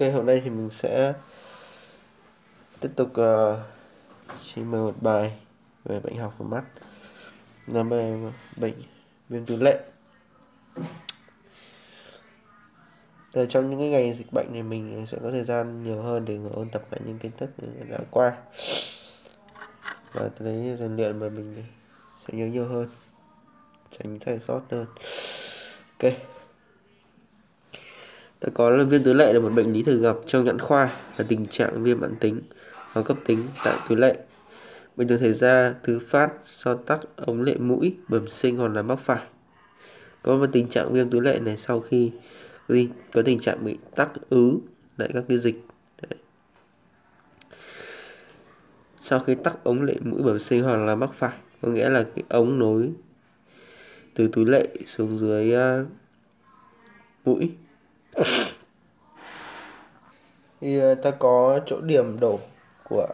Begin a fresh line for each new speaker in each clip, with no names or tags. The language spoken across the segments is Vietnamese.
Ok, hôm nay thì mình sẽ tiếp tục uh, trình bày một bài về bệnh học của mắt. Là về bệnh viêm tuyến lệ. Ở trong những cái ngày dịch bệnh thì mình sẽ có thời gian nhiều hơn để ôn tập lại những kiến thức đã qua. Và từ đấy rèn luyện mà mình sẽ nhớ nhiều hơn tránh sai sót hơn. Ok ta có là viêm túi lệ là một bệnh lý thường gặp trong nhãn khoa là tình trạng viêm mãn tính hoặc cấp tính tại túi lệ. Bệnh thường xảy ra thứ phát do tắc ống lệ mũi bẩm sinh hoặc là mắc phải. Có một tình trạng viêm túi lệ này sau khi có tình trạng bị tắc ứ lại các cái dịch. Đấy. sau khi tắc ống lệ mũi bẩm sinh hoặc là mắc phải có nghĩa là cái ống nối từ túi lệ xuống dưới uh, mũi thì ờ, ta có chỗ điểm đổ của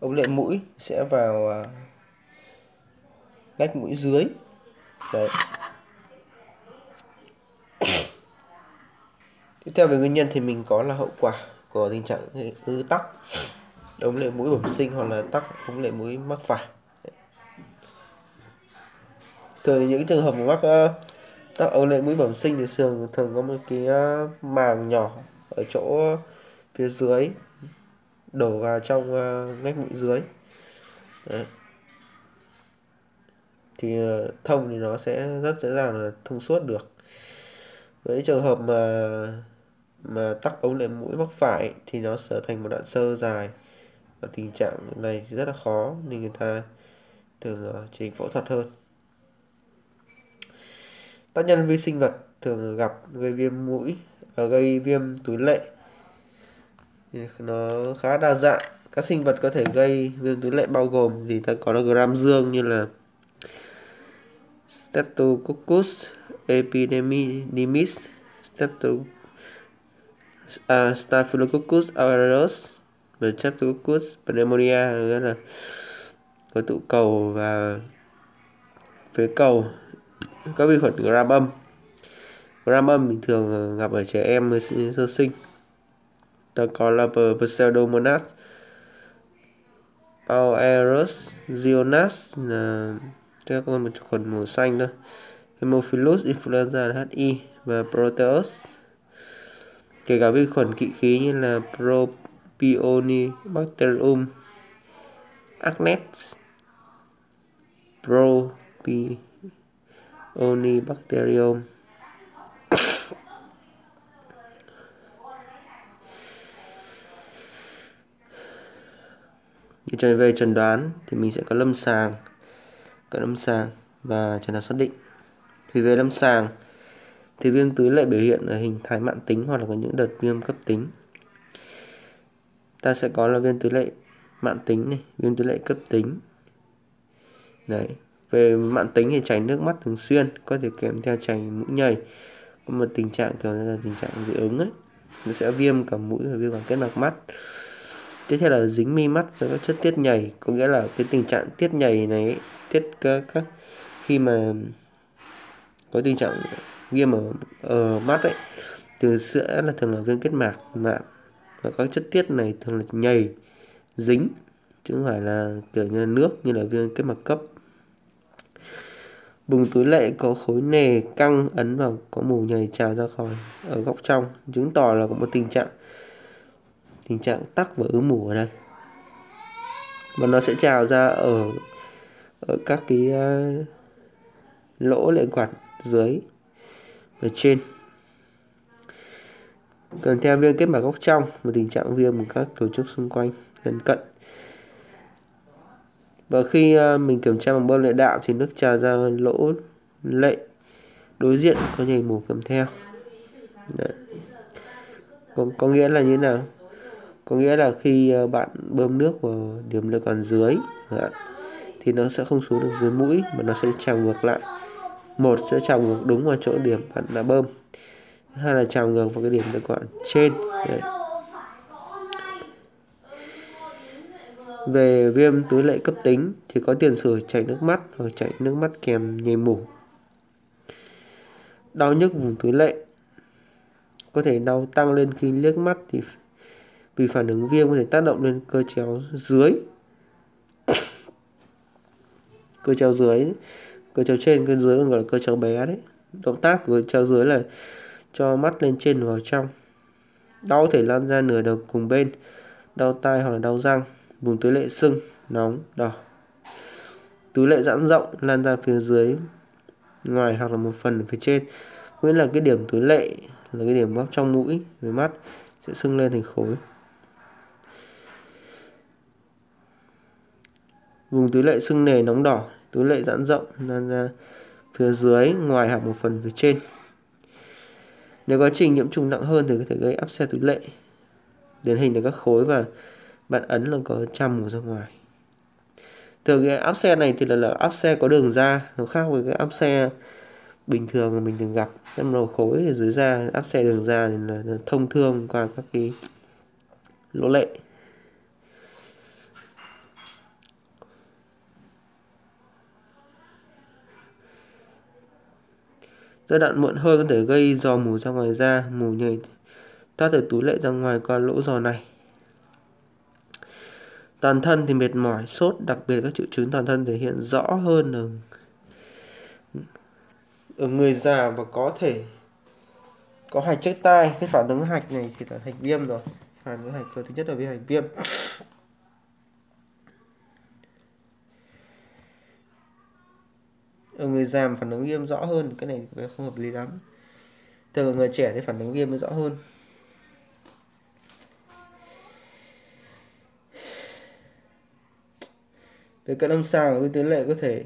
ống lệ mũi sẽ vào ờ, ngách mũi dưới. Đấy. Tiếp theo về nguyên nhân thì mình có là hậu quả của tình trạng ứ tắc. Ống lệ mũi bẩm sinh hoặc là tắc ống lệ mũi mắc phải. Thường những trường hợp mà mắc tắc ống lệ mũi bẩm sinh thì thường thường có một cái ờ, màng nhỏ ở chỗ phía dưới, đổ vào trong ờ, ngách mũi dưới. Đấy. thì ờ, thông thì nó sẽ rất dễ dàng là thông suốt được. Với trường hợp mà mà tắc ống lệ mũi mắc phải thì nó trở thành một đoạn sơ dài và tình trạng này rất là khó nên người ta thường chỉnh phẫu thuật hơn tác nhân vi sinh vật thường gặp gây viêm mũi à, gây viêm túi lệ. Nó khá đa dạng. Các sinh vật có thể gây viêm túi lệ bao gồm thì ta có là gram dương như là Streptococcus epidermidis Streptococcus uh, à, Staphylococcus aureus và Streptococcus pneumonia nghĩa là có tụ cầu và phế cầu các vi khuẩn gram âm. Gram âm bình thường ờ, gặp ở trẻ em sơ sinh. Ta có là Pseudomonas, Aureus, Zionas, là các con một khuẩn màu xanh thôi. Haemophilus influenza HI và Proteus. Kể cả vi khuẩn kỵ khí như là Propionibacterium acnes Propionibacterium thì trở về trần đoán thì mình sẽ có lâm sàng. Có lâm sàng và trần đoán xác định. Thì về lâm sàng thì viêm túi lệ biểu hiện ở hình thái mãn tính hoặc là có những đợt viêm cấp tính. Ta sẽ có là viêm túi lệ mãn tính này, viêm túi lệ cấp tính. Đấy về mạng tính thì chảy nước mắt thường xuyên có thể kèm theo chảy mũi nhầy. Có một tình trạng kiểu là tình trạng dị ứng ấy nó sẽ viêm cả mũi và viêm cả kết mạc mắt. Tiếp theo là dính mi mắt do các chất tiết nhầy có nghĩa là cái tình trạng tiết nhầy này tiết các, các khi mà có tình trạng viêm ở, ở mắt ấy từ sữa là thường là viêm kết mạc mạng và các chất tiết này thường là nhầy dính chứ không phải là kiểu như là nước như là viêm kết mạc cấp. Bùng túi lệ có khối nề căng ấn vào có mù nhầy trào ra khỏi ở góc trong. Chứng tỏ là có một tình trạng tình trạng tắc và ứ mủ ở đây. Và nó sẽ trào ra ở ở các cái uh, lỗ lệ quản dưới và trên. Kèm theo viêm kết mạc góc trong một tình trạng viêm của các tổ chức xung quanh lân cận và khi ờ, mình kiểm tra bằng bơm lệ đạo thì nước trào ra lỗ lệ đối diện có nhảy mù kèm theo Đấy. Có, có nghĩa là như thế nào có nghĩa là khi ờ, bạn bơm nước vào điểm lực còn dưới thì nó sẽ không xuống được dưới mũi mà nó sẽ trào ngược lại một sẽ trào ngược đúng vào chỗ điểm bạn đã bơm hai là trào ngược vào cái điểm lực còn trên Đấy. Về viêm túi lệ cấp tính thì có tiền sử chảy nước mắt hoặc chảy nước mắt kèm nhầy mủ. Đau nhức vùng túi lệ có thể đau tăng lên khi liếc mắt thì vì phản ứng viêm có thể tác động lên cơ chéo dưới. Cơ chéo dưới, cơ chéo trên, cơ dưới còn gọi là cơ chéo bé đấy. Động tác của cơ chéo dưới là cho mắt lên trên vào trong. Đau có thể lan ra nửa đầu cùng bên, đau tai hoặc là đau răng vùng túi lệ sưng, nóng, đỏ. Túi lệ giãn rộng, lan ra phía dưới, ngoài hoặc là một phần ở phía trên. Nghĩa là cái điểm túi lệ là cái điểm bóp trong mũi với mắt, sẽ sưng lên thành khối. Vùng túi lệ sưng nề, nóng, đỏ. Túi lệ giãn rộng, lan ra phía dưới, ngoài hoặc một phần phía trên. Nếu quá trình nhiễm trùng nặng hơn thì có thể gây áp xe túi lệ, điển hình là các khối và bạn ấn là có chăm ra ngoài. Thường cái áp xe này thì là, là áp xe có đường ra nó khác với cái áp xe bình thường mà mình thường gặp. Em đầu khối ở dưới da áp xe đường ra thì là, là thông thương qua các cái lỗ lệ. Giai đoạn muộn hơn có thể gây giò mù ra ngoài da mù nhầy thoát từ túi lệ ra ngoài qua lỗ giò này toàn thân thì mệt mỏi, sốt, đặc biệt các triệu chứng toàn thân thể hiện rõ hơn ở ở người già và có thể có hạch trước tai. Cái phản ứng hạch này thì là hạch viêm rồi. Phản ứng hạch thứ nhất là vì hạch viêm. Ở người già phản ứng viêm rõ hơn, cái này không hợp lý lắm. Thường ở người trẻ thì phản ứng viêm mới rõ hơn. Về cận lâm sàng với tuyến lệ có thể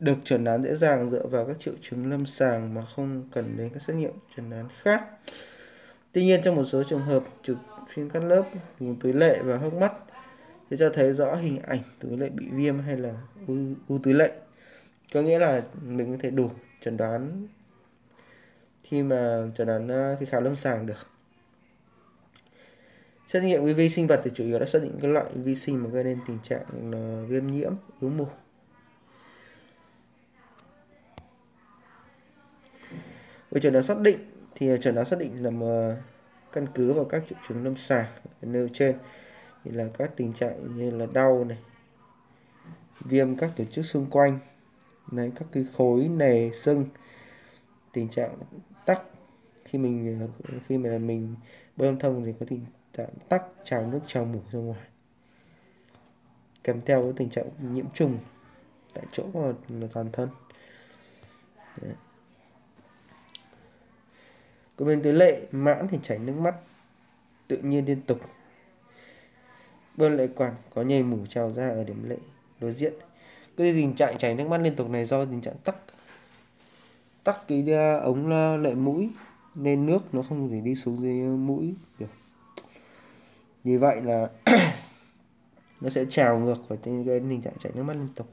được chuẩn đoán dễ dàng dựa vào các triệu chứng lâm sàng mà không cần đến các xét nghiệm chuẩn đoán khác. Tuy nhiên trong một số trường hợp chụp phim cắt lớp vùng túi lệ và hốc mắt thì cho thấy rõ hình ảnh túi lệ bị viêm hay là u, u túi lệ. Có nghĩa là mình có thể đủ chẩn đoán khi mà chẩn đoán ờ, khi khám lâm sàng được. Xét nghiệm với vi sinh vật thì chủ yếu đã xác định các loại vi sinh mà gây nên tình trạng ờ, viêm nhiễm, ứ mù. Về chẩn đoán xác định thì ờ, chẩn đoán xác định là mà căn cứ vào các triệu chứng lâm sàng nêu trên thì là các tình trạng như là đau này, viêm các tổ chức xung quanh, này các cái khối nề sưng, tình trạng tắc khi mình khi mà mình bơm thông thì có tình tạm tắc trào nước trào mủ ra ngoài kèm theo với tình trạng nhiễm trùng tại chỗ và toàn thân Đấy. Còn bên tuyến lệ mãn thì chảy nước mắt tự nhiên liên tục. Bơm lệ quản có nhầy mủ trào ra ở điểm lệ đối diện. Cái tình trạng chảy nước mắt liên tục này do tình trạng tắc tắc cái à, ống à, lệ mũi, nên nước nó không thể đi xuống dưới mũi được. Vì vậy là nó sẽ trào ngược và gây tình trạng chảy nước mắt liên tục.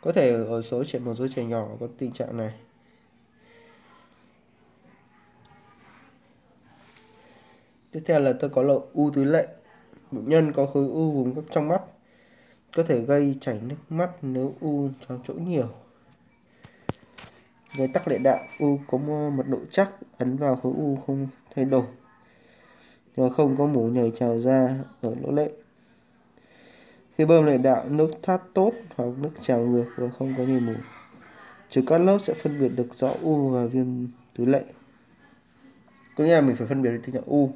Có thể ở số trẻ một số trẻ nhỏ có tình trạng này. Tiếp theo là tôi có là u túi lệ. Bệnh nhân có khối u vùng các trong mắt có thể gây chảy nước mắt nếu u trong chỗ nhiều. Gây tắc lệ đạo, u có mật độ chắc, ấn vào khối u không thay đổi. Do không có mủ nhảy trào ra ở lỗ lệ. Khi bơm lệ đạo, nước thoát tốt hoặc nước trào ngược và không có nhiều mủ. Trừ các lớp sẽ phân biệt được rõ u và viêm túi lệ. Có nghĩa là mình phải phân biệt được tình trạng u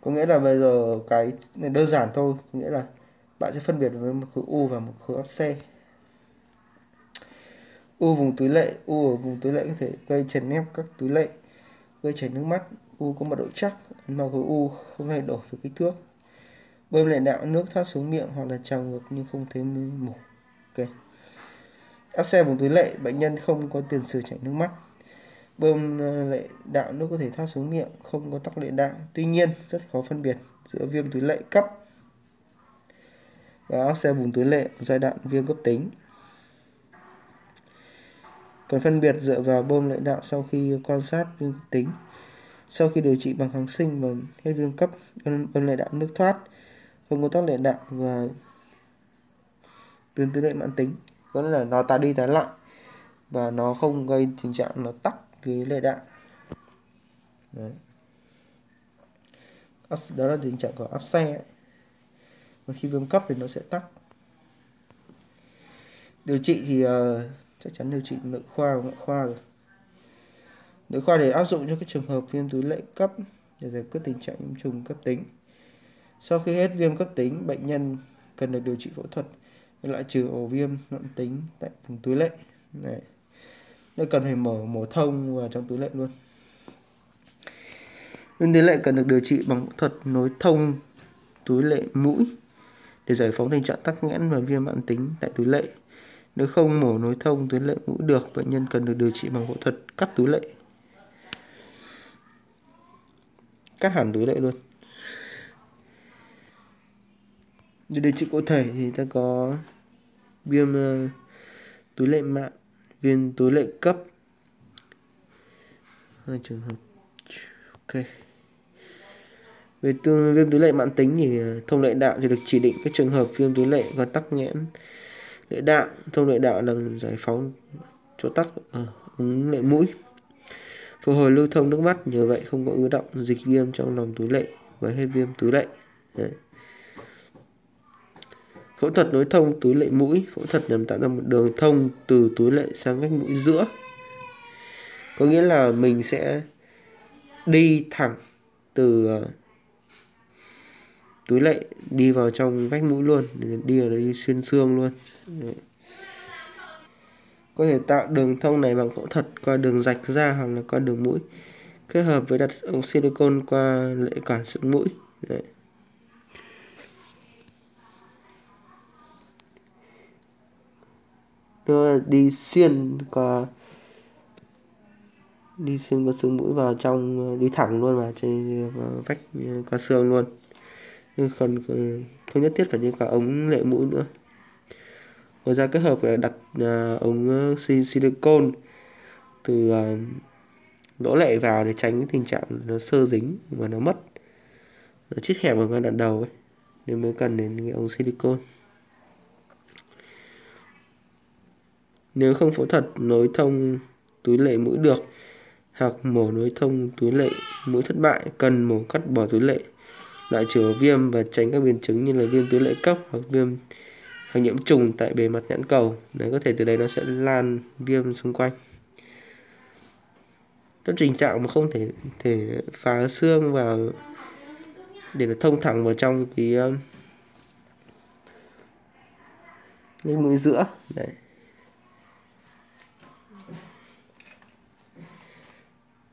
có nghĩa là bây giờ cái này đơn giản thôi có nghĩa là bạn sẽ phân biệt với một khối u và một khối áp xe u vùng túi lệ u ở vùng túi lệ có thể gây chèn ép các túi lệ gây chảy nước mắt u có mật độ chắc MGU u không thay đổi về kích thước bơm lệ đạo nước thoát xuống miệng hoặc là trào ngược nhưng không thấy mủ ok áp xe vùng túi lệ bệnh nhân không có tiền sử chảy nước mắt Bơm ờ, lệ đạo nước có thể thoát xuống miệng, không có tắc lệ đạo. Tuy nhiên, rất khó phân biệt giữa viêm túi lệ cấp và áp xe vùng túi lệ giai đoạn viêm cấp tính. Cần phân biệt dựa vào bơm lệ đạo sau khi quan sát viêm cấp tính. Sau khi điều trị bằng kháng sinh và hết viêm cấp, bơm lệ đạo nước thoát, không có tắc lệ đạo và viêm túi lệ mãn tính. Có nghĩa là nó tái đi tái lại và nó không gây tình trạng nó tắc cái lệ đạo Đấy. đó là tình trạng của áp xe Còn khi viêm cấp thì nó sẽ tắc điều trị thì uh, chắc chắn điều trị nội khoa và ngoại khoa rồi nội khoa để áp dụng cho các trường hợp viêm túi lệ cấp để giải quyết tình trạng nhiễm trùng cấp tính. Sau khi hết viêm cấp tính bệnh nhân cần được điều trị phẫu thuật để loại trừ ổ viêm mãn tính tại vùng túi lệ. Này nó cần phải mở mổ thông vào trong túi lệ luôn. Viêm túi lệ cần được điều trị bằng phẫu thuật nối thông túi lệ mũi để giải phóng tình trạng tắc nghẽn và viêm mãn tính tại túi lệ. Nếu không mổ nối thông tuyến lệ mũi được, bệnh nhân cần được điều trị bằng phẫu thuật cắt túi lệ. Cắt hẳn túi lệ luôn. Để điều trị cụ thể thì ta có viêm ờ, túi lệ mạng, viêm túi lệ cấp. Hai trường hợp. Ok. Về tương viêm túi lệ mãn tính thì ờ, thông lệ đạo thì được chỉ định các trường hợp viêm túi lệ và tắc nghẽn lệ đạo thông lệ đạo là giải phóng chỗ tắc ờ, ở ống lệ mũi phục hồi lưu thông nước mắt, nhờ vậy không có ứ động, dịch viêm trong lòng túi lệ và hết viêm túi lệ. Đấy. phẫu thuật nối thông túi lệ mũi, phẫu thuật nhằm tạo ra một đường thông từ túi lệ sang cách mũi giữa. Có nghĩa là mình sẽ đi thẳng từ ờ, túi lệ đi vào trong vách mũi luôn, đi ở đây xuyên xương luôn có thể tạo đường thông này bằng phẫu thuật qua đường rạch da hoặc là qua đường mũi, kết hợp với đặt ống silicon qua lệ quản sụn mũi. Đấy. Nó đi xuyên qua, đi xuyên qua xương mũi vào trong, đi thẳng luôn vào trên vách, qua xương luôn. Nhưng không ừ, không nhất thiết phải đi qua ống lệ mũi nữa ngoài ra kết hợp với đặt uh, à, ống ờ, uh, silicon từ uh, lỗ lệ vào để tránh cái tình trạng nó sơ dính và nó mất nó chít hẹp ở ngay đoạn đầu ấy nên mới cần đến cái ống silicon nếu không phẫu thuật nối thông túi lệ mũi được hoặc mổ nối thông túi lệ mũi thất bại cần mổ cắt bỏ túi lệ loại trừ viêm và tránh các biến chứng như là viêm túi lệ cấp hoặc viêm hoặc nhiễm trùng tại bề mặt nhãn cầu. Đấy, có thể từ đấy nó sẽ lan viêm xung quanh. Trong tình trạng mà không thể thể phá xương vào để nó thông thẳng vào trong cái um, cái mũi giữa. Đấy.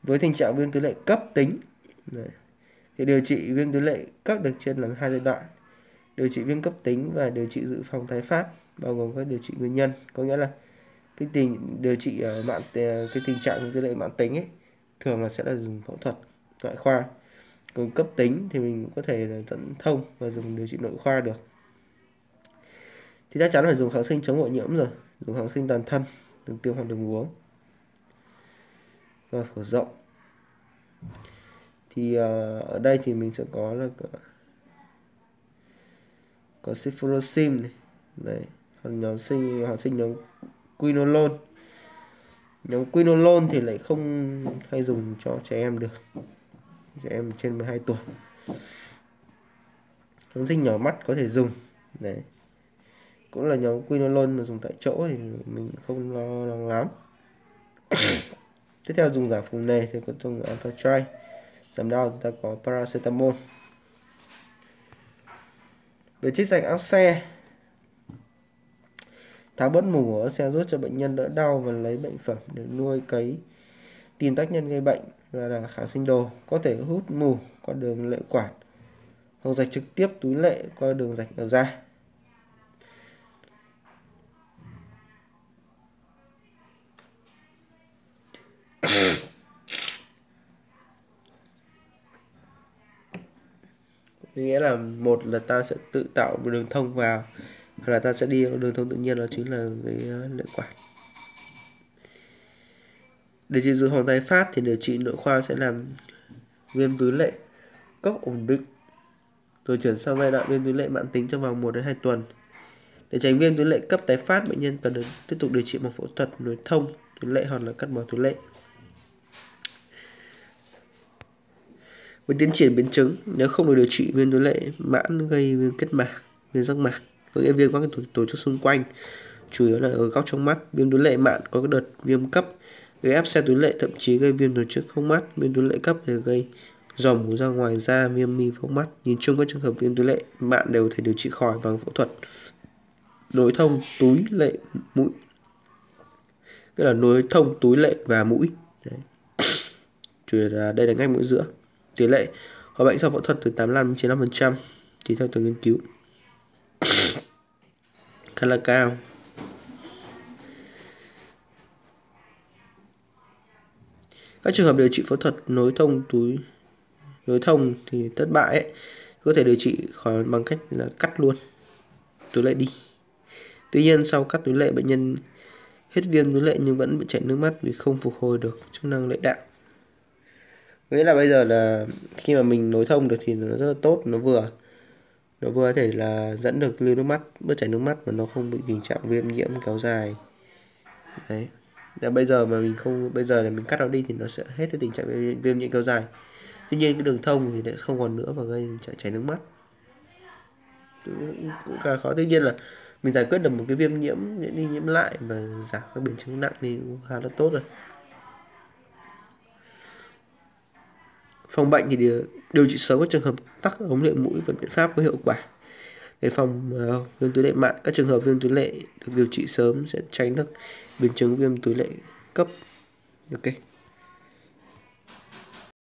Với tình trạng viêm túi lệ cấp tính. Đấy. thì điều trị viêm túi lệ cấp được chia làm hai giai đoạn điều trị viêm cấp tính và điều trị dự phòng tái phát bao gồm các điều trị nguyên nhân. Có nghĩa là cái tình điều trị ở mạng ờ, cái tình trạng dư lệ mạng tính ấy thường là sẽ là dùng phẫu thuật ngoại khoa. Còn cấp tính thì mình có thể là dẫn thông và dùng điều trị nội khoa được. Thì chắc chắn phải dùng kháng sinh chống bội nhiễm rồi dùng kháng sinh toàn thân đường tiêm hoặc đường uống và phổ rộng. Thì uh, ở đây thì mình sẽ có là có cefurosim này. Đấy hoặc nhóm sinh hoặc sinh nhóm quinolone. Nhóm quinolone thì lại không hay dùng cho trẻ em được. Trẻ em trên 12 tuổi. Kháng sinh nhỏ mắt có thể dùng. Đấy. Cũng là nhóm quinolone mà dùng tại chỗ thì mình không lo lắng lắm. Tiếp theo dùng giả phù nề thì có dùng alpha giảm đau chúng ta có paracetamol về chiếc dạch áo xe. Tháo bớt mủ ở xe giúp cho bệnh nhân đỡ đau và lấy bệnh phẩm để nuôi cấy tìm tác nhân gây bệnh và là kháng sinh đồ. Có thể hút mù qua đường lệ quản hoặc rạch trực tiếp túi lệ qua đường rạch ở da. Nghĩa là một là ta sẽ tự tạo một đường thông vào, hoặc là ta sẽ đi đường thông tự nhiên, đó chính là cái ờ, nội lợi quản để trị dự phòng tái phát thì điều trị nội khoa sẽ làm viêm túi lệ cấp ổn định. Rồi chuyển sang giai đoạn viêm túi lệ mãn tính trong vòng 1 đến 2 tuần. Để tránh viêm túi lệ cấp tái phát, bệnh nhân cần được tiếp tục điều trị bằng phẫu thuật nối thông túi lệ hoặc là cắt bỏ túi lệ. Với tiến triển biến chứng nếu không được điều trị viêm túi lệ mãn gây viêm kết mạc viêm răng mạc có nghĩa viêm các tổ, tổ chức xung quanh chủ yếu là ở góc trong mắt. Viêm túi lệ mạn có cái đợt viêm cấp gây áp xe túi lệ thậm chí gây viêm tổ chức không mắt. Viêm túi lệ cấp thì gây dòng máu ra ngoài da viêm mi phốc mắt. Nhìn chung các trường hợp viêm túi lệ mạn đều thể điều trị khỏi bằng phẫu thuật. Nối thông túi lệ mũi tức là nối thông túi lệ và mũi. Đấy. chủ yếu là đây là ngách mũi giữa tỷ lệ khỏi bệnh sau phẫu thuật từ 85 đến 95% thì theo từng nghiên cứu. Khá là cao. Các trường hợp điều trị phẫu thuật nối thông túi nối thông thì thất bại ấy, có thể điều trị khỏi bằng cách là cắt luôn túi lệ đi. Tuy nhiên sau cắt túi lệ bệnh nhân hết viêm túi lệ nhưng vẫn bị chảy nước mắt vì không phục hồi được chức năng lệ đạo nghĩa là bây giờ là khi mà mình nối thông được thì nó rất là tốt nó vừa. Nó vừa có thể là dẫn được lưu nước mắt bớt chảy nước mắt mà nó không bị tình trạng viêm nhiễm kéo dài. Đấy. Là bây giờ mà mình không bây giờ là mình cắt nó đi thì nó sẽ hết cái tình trạng viêm nhiễm kéo dài. Tuy nhiên cái đường thông thì lại không còn nữa và gây chảy, chảy nước mắt. Cũng khá khó. Tuy nhiên là mình giải quyết được một cái viêm nhiễm nhiễm đi nhiễm lại và giảm các biến chứng nặng thì cũng khá là tốt rồi. Phòng bệnh thì điều, điều trị sớm các trường hợp tắc ống lệ mũi và biện pháp có hiệu quả. Để phòng uh, viêm túi lệ mạng các trường hợp viêm túi lệ được điều trị sớm sẽ tránh được biến chứng viêm túi lệ cấp. Ok.